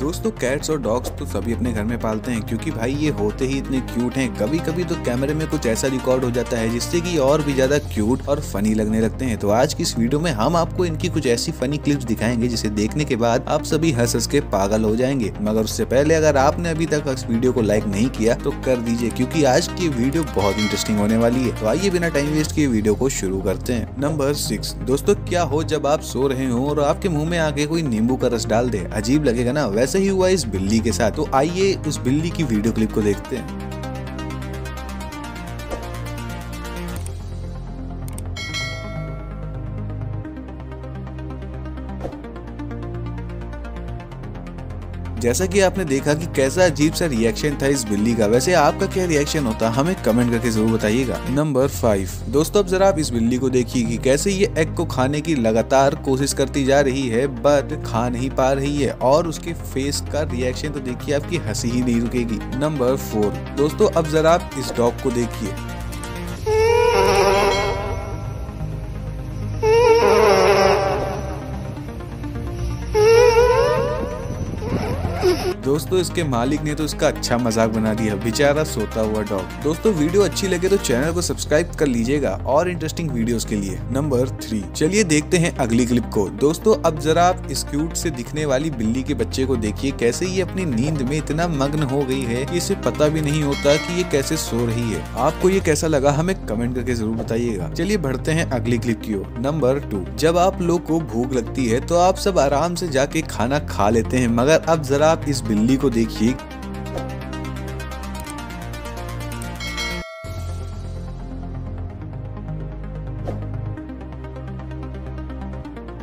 दोस्तों कैट्स और डॉग्स तो सभी अपने घर में पालते हैं, क्योंकि भाई ये होते ही इतने क्यूट हैं। कभी कभी तो कैमरे में कुछ ऐसा रिकॉर्ड हो जाता है, जिससे कि और भी ज़्यादा क्यूट और फनी लगने लगते हैं। तो आज की इस वीडियो में हम आपको इनकी कुछ ऐसी फनी क्लिप्स दिखाएँगे, जिसे देखने के बाद आप सभी हंस हंस के पागल हो जाएँगे। मगर उससे पहले अगर आपने अभी तक इस वीडियो को लाइक नहीं किया तो कर दीजिए, क्योंकि आज की वीडियो बहुत इंटरेस्टिंग होने वाली है। तो आइए बिना टाइम वेस्ट किए वीडियो को शुरू करते हैं। नंबर सिक्स दोस्तों, क्या हो जब आप सो रहे हो और आपके मुँह में आके कोई नींबू का रस डाल दे? अजीब लगेगा ना, वैसे ही हुआ इस बिल्ली के साथ। तो आइए उस बिल्ली की वीडियो क्लिप को देखते हैं। जैसा कि आपने देखा कि कैसा अजीब सा रिएक्शन था इस बिल्ली का, वैसे आपका क्या रिएक्शन होता, हमें कमेंट करके ज़रूर बताइएगा। नंबर फाइव दोस्तों अब जरा आप इस बिल्ली को देखिए कि कैसे ये एग को खाने की लगातार कोशिश करती जा रही है, बट खा नहीं पा रही है, और उसके फेस का रिएक्शन तो देखिए आपकी हँसी ही नहीं रुकेगी। नंबर फोर दोस्तों अब जरा आप इस डॉग को देखिए। दोस्तों, इसके मालिक ने तो इसका अच्छा मज़ाक बना दिया। बेचारा सोता हुआ डॉग दोस्तों, वीडियो अच्छी लगे तो चैनल को सब्सक्राइब कर लीजिएगा और इंटरेस्टिंग वीडियोस के लिए। नंबर थ्री चलिए देखते हैं अगली क्लिप को। दोस्तों, अब जरा आप इस क्यूट से दिखने वाली बिल्ली के बच्चे को देखिए। कैसे ये अपनी नींद में इतना मग्न हो गई है कि इसे पता भी नहीं होता कि ये कैसे सो रही है। आपको ये कैसा लगा हमें कमेंट करके ज़रूर बताइएगा। चलिए बढ़ते हैं अगली क्लिप की ओर। नंबर टू जब आप लोग को भूख लगती है तो आप सब आराम से जाके खाना खा लेते हैं। मगर अब जरा आप इस बिल्ली को देखिए।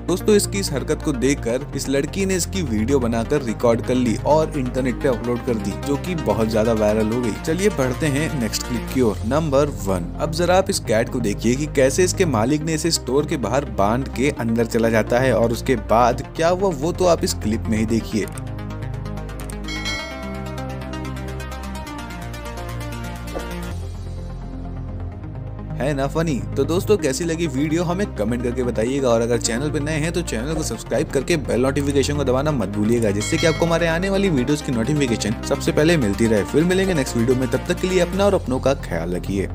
दोस्तों, इसकी इस हरकत को देखकर इस लड़की ने इसकी वीडियो बनाकर रिकॉर्ड कर ली और इंटरनेट पे अपलोड कर दी, जो कि बहुत ज़्यादा वायरल हो गई। चलिए बढ़ते हैं नेक्स्ट क्लिप की ओर। नंबर वन अब जरा आप इस कैट को देखिए कि कैसे इसके मालिक ने इसे स्टोर के बाहर बाँध के अंदर चला जाता है और उसके बाद क्या हुआ, वो तो आप इस क्लिप में ही देखिए। है ना फनी तो दोस्तों, कैसी लगी वीडियो हमें कमेंट करके बताइएगा। और अगर चैनल पर नए हैं तो चैनल को सब्सक्राइब करके बेल नोटिफिकेशन को दबाना मत भूलिएगा, जिससे कि आपको हमारे आने वाली वीडियोस की नोटिफिकेशन सबसे पहले मिलती रहे। फिर मिलेंगे नेक्स्ट वीडियो में, तब तक के लिए अपना और अपनों का ख्याल रखिए।